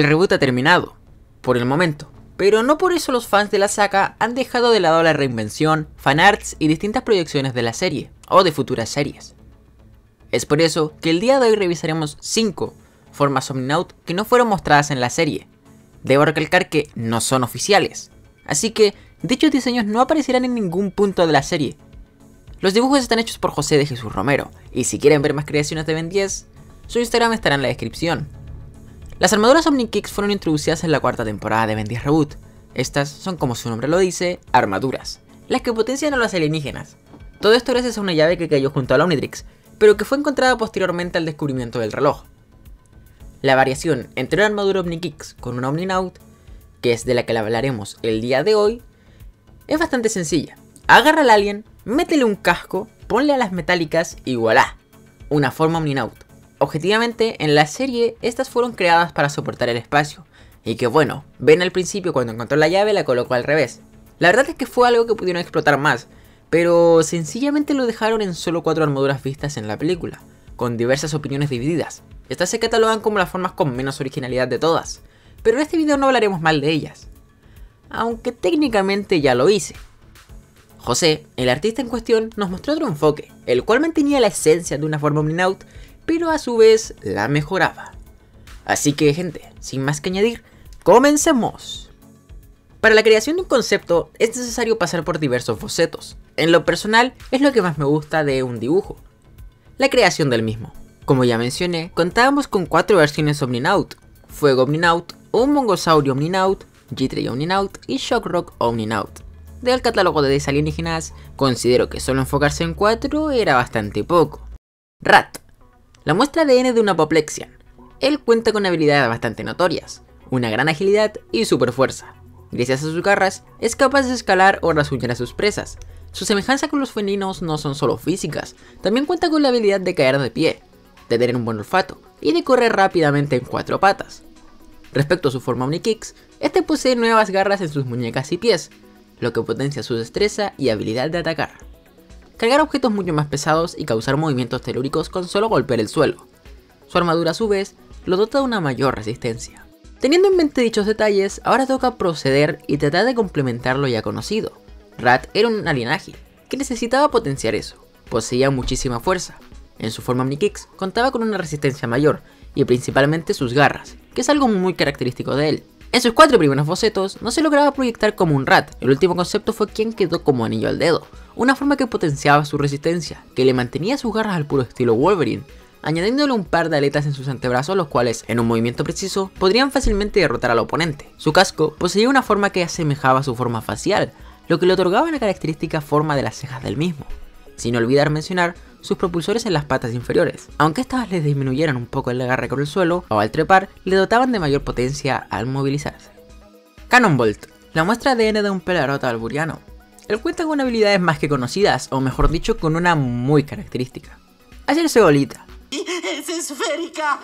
El reboot ha terminado, por el momento, pero no por eso los fans de la saga han dejado de lado la reinvención, fanarts y distintas proyecciones de la serie, o de futuras series. Es por eso que el día de hoy revisaremos 5 formas Omninaut que no fueron mostradas en la serie. Debo recalcar que no son oficiales, así que dichos diseños no aparecerán en ningún punto de la serie. Los dibujos están hechos por José de Jesús Romero, y si quieren ver más creaciones de Ben 10, su Instagram estará en la descripción. Las armaduras OmniKicks fueron introducidas en la cuarta temporada de Ben 10 Reboot. Estas son, como su nombre lo dice, armaduras, las que potencian a los alienígenas. Todo esto gracias a una llave que cayó junto al Omnitrix, pero que fue encontrada posteriormente al descubrimiento del reloj. La variación entre una armadura OmniKicks con una OmniNaut, que es de la que hablaremos el día de hoy, es bastante sencilla. Agarra al alien, métele un casco, ponle a las metálicas y voilà, una forma OmniNaut. Objetivamente, en la serie, estas fueron creadas para soportar el espacio. Y que bueno, ven al principio cuando encontró la llave la colocó al revés. La verdad es que fue algo que pudieron explotar más, pero sencillamente lo dejaron en solo cuatro armaduras vistas en la película, con diversas opiniones divididas. Estas se catalogan como las formas con menos originalidad de todas, pero en este video no hablaremos mal de ellas. Aunque técnicamente ya lo hice. José, el artista en cuestión, nos mostró otro enfoque, el cual mantenía la esencia de una forma Omninaut, pero a su vez la mejoraba. Así que gente, sin más que añadir, comencemos. Para la creación de un concepto es necesario pasar por diversos bocetos. En lo personal es lo que más me gusta de un dibujo. La creación del mismo. Como ya mencioné, contábamos con cuatro versiones Omninaut. Fuego Omninaut, un Mongosaurio Omninaut, G3 Omninaut y Shockrock Omninaut. Del catálogo de 10 alienígenas, considero que solo enfocarse en 4 era bastante poco. Rat, la muestra ADN de una Apoplexian. Él cuenta con habilidades bastante notorias, una gran agilidad y super fuerza. Gracias a sus garras, es capaz de escalar o rasguñar a sus presas. Su semejanza con los felinos no son solo físicas, también cuenta con la habilidad de caer de pie, de tener un buen olfato y de correr rápidamente en cuatro patas. Respecto a su forma Omnikicks, este posee nuevas garras en sus muñecas y pies, lo que potencia su destreza y habilidad de atacar cargar objetos mucho más pesados y causar movimientos telúricos con solo golpear el suelo. Su armadura a su vez lo dota de una mayor resistencia. Teniendo en mente dichos detalles, ahora toca proceder y tratar de complementar lo ya conocido. Rat era un alien ágil, que necesitaba potenciar eso. Poseía muchísima fuerza. En su forma Omnikicks contaba con una resistencia mayor, y principalmente sus garras, que es algo muy característico de él. En sus cuatro primeros bocetos no se lograba proyectar como un rat, el último concepto fue quien quedó como anillo al dedo, una forma que potenciaba su resistencia, que le mantenía sus garras al puro estilo Wolverine, añadiéndole un par de aletas en sus antebrazos los cuales, en un movimiento preciso, podrían fácilmente derrotar al oponente. Su casco poseía una forma que asemejaba a su forma facial, lo que le otorgaba una característica forma de las cejas del mismo, sin olvidar mencionar sus propulsores en las patas inferiores. Aunque estas les disminuyeran un poco el agarre con el suelo o al trepar, le dotaban de mayor potencia al movilizarse. Cannonbolt, la muestra ADN de un pelarota alburiano. Él cuenta con habilidades más que conocidas, o mejor dicho, con una muy característica. Hacerse bolita. ¡Es esférica!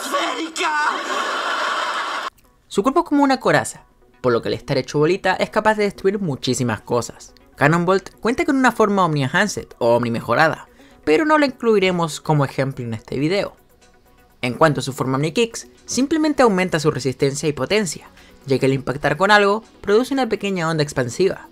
¡Esférica! Su cuerpo es como una coraza, por lo que al estar hecho bolita es capaz de destruir muchísimas cosas. Cannonbolt cuenta con una forma Omni Enhanced o Omni mejorada, pero no la incluiremos como ejemplo en este video. En cuanto a su forma Omni Kicks, simplemente aumenta su resistencia y potencia, ya que al impactar con algo, produce una pequeña onda expansiva.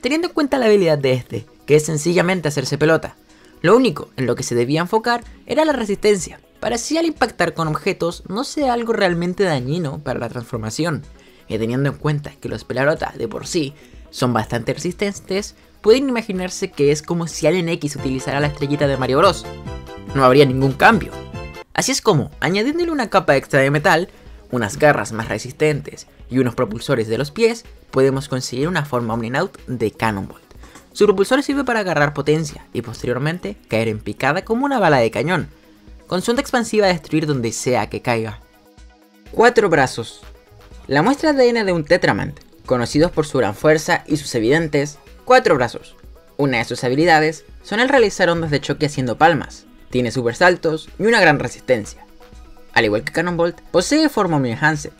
Teniendo en cuenta la habilidad de este, que es sencillamente hacerse pelota, lo único en lo que se debía enfocar era la resistencia, para así al impactar con objetos no sea algo realmente dañino para la transformación, y teniendo en cuenta que los pelarotas de por sí son bastante resistentes, pueden imaginarse que es como si Alien X utilizara la estrellita de Mario Bros. No habría ningún cambio. Así es como, añadiéndole una capa extra de metal, unas garras más resistentes y unos propulsores de los pies, podemos conseguir una forma Omninaut de Cannonbolt. Su propulsor sirve para agarrar potencia y posteriormente caer en picada como una bala de cañón, con su onda expansiva a destruir donde sea que caiga. Cuatro brazos. La muestra de ADN de un Tetramant conocidos por su gran fuerza y sus evidentes cuatro brazos. Una de sus habilidades son el realizar ondas de choque haciendo palmas, tiene super saltos y una gran resistencia. Al igual que Cannonbolt, posee forma Omni Enhanced,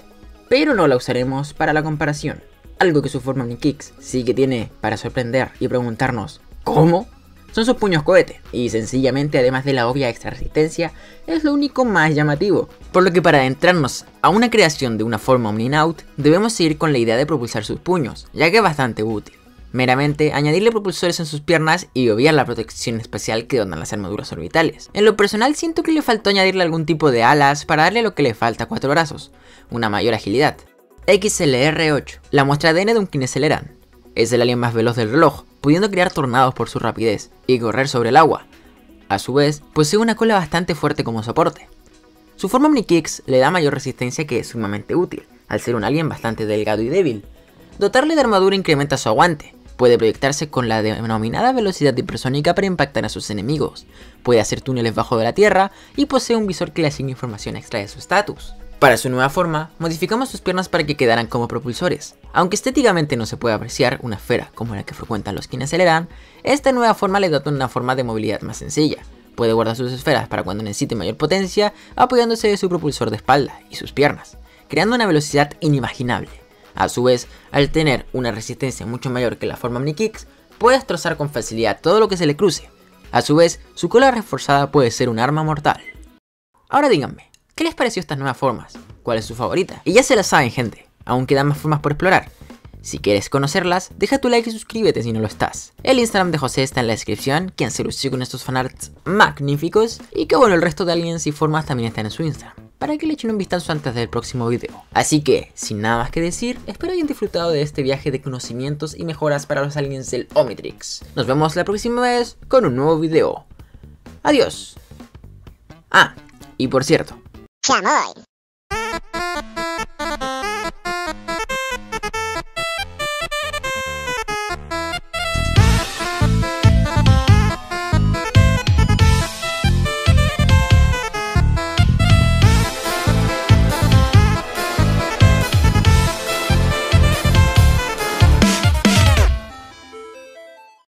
pero no la usaremos para la comparación. Algo que su forma Omni Kicks sí que tiene para sorprender y preguntarnos ¿Cómo? Son sus puños cohete, y sencillamente además de la obvia extra resistencia, es lo único más llamativo. Por lo que para adentrarnos a una creación de una forma Omninaut, debemos seguir con la idea de propulsar sus puños, ya que es bastante útil. Meramente añadirle propulsores en sus piernas y obviar la protección especial que donan las armaduras orbitales. En lo personal siento que le faltó añadirle algún tipo de alas para darle lo que le falta a cuatro brazos, una mayor agilidad. XLR-8, la muestra ADN de un Kineceleran. Es el alien más veloz del reloj, pudiendo crear tornados por su rapidez y correr sobre el agua. A su vez, posee una cola bastante fuerte como soporte. Su forma Omnikicks le da mayor resistencia que es sumamente útil, al ser un alien bastante delgado y débil. Dotarle de armadura incrementa su aguante, puede proyectarse con la denominada velocidad hipersónica para impactar a sus enemigos, puede hacer túneles bajo de la tierra y posee un visor que le asigna información extra de su estatus. Para su nueva forma, modificamos sus piernas para que quedaran como propulsores. Aunque estéticamente no se puede apreciar una esfera como la que frecuentan los aceleran, esta nueva forma le dota una forma de movilidad más sencilla. Puede guardar sus esferas para cuando necesite mayor potencia, apoyándose de su propulsor de espalda y sus piernas, creando una velocidad inimaginable. A su vez, al tener una resistencia mucho mayor que la forma Omnikicks, puede destrozar con facilidad todo lo que se le cruce. A su vez, su cola reforzada puede ser un arma mortal. Ahora díganme, ¿Qué les pareció estas nuevas formas? ¿Cuál es su favorita? Y ya se la saben gente, aún quedan más formas por explorar. Si quieres conocerlas, deja tu like y suscríbete si no lo estás. El Instagram de José está en la descripción, quien se lució con estos fanarts magníficos, y que bueno, el resto de aliens y formas también están en su Instagram, para que le echen un vistazo antes del próximo video. Así que, sin nada más que decir, espero hayan disfrutado de este viaje de conocimientos y mejoras para los aliens del Omnitrix. Nos vemos la próxima vez con un nuevo video. Adiós. Ah, y por cierto, 加油！